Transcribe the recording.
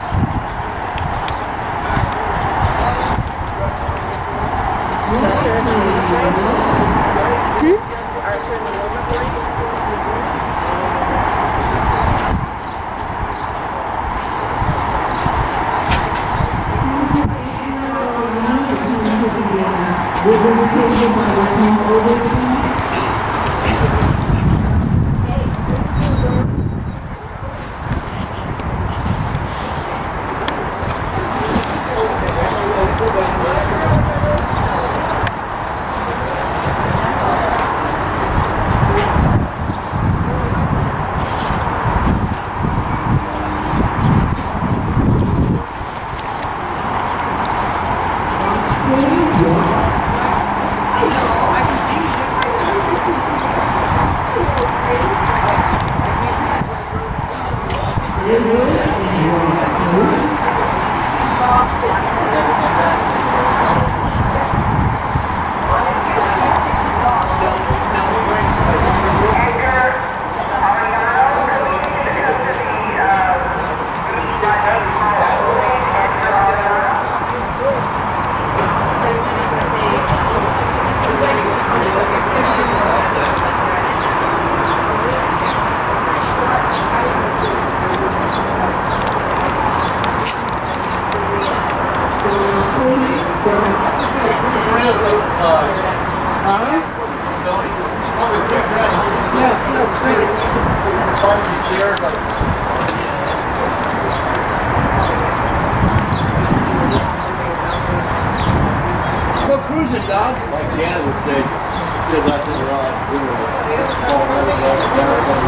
you. Thank you. Go cruising, dog. Like Janet would say, said last in your We